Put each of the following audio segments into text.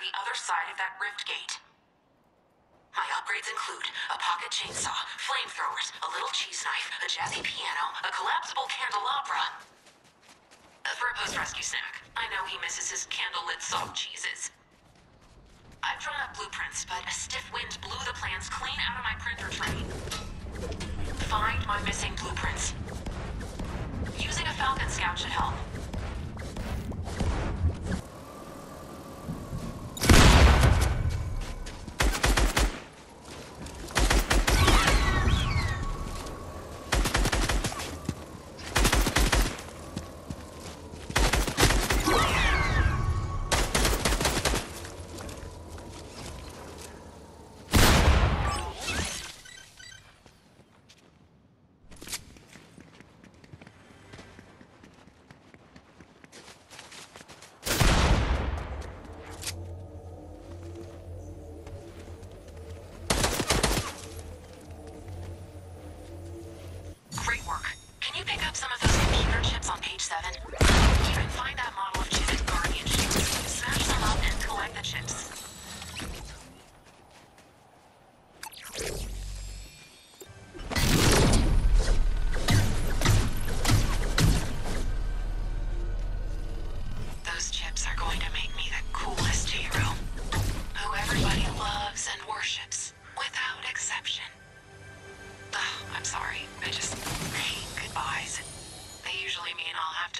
the other side of that rift gate. My upgrades include a pocket chainsaw, flamethrowers, a little cheese knife, a jazzy piano, a collapsible candelabra. For a post-rescue snack. I know he misses his candlelit soft cheeses. I've drawn up blueprints, but a stiff wind blew the plans clean out of my printer train. Find my missing blueprints. Using a Falcon Scout should help.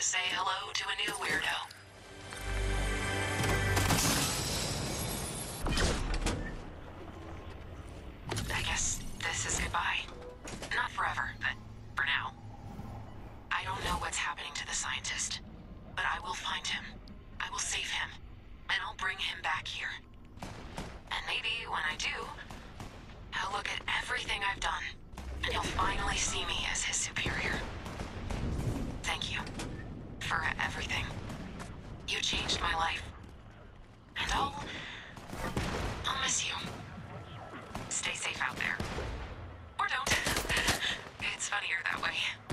Say hello to a new weirdo. I guess this is goodbye. Not forever, but for now. I don't know what's happening to the scientist, but I will find him. I will save him, and I'll bring him back here. And maybe when I do, I'll look at everything I've done, and you'll finally see me for everything. You changed my life. And I'll... I'll miss you. Stay safe out there. Or don't. It's funnier that way.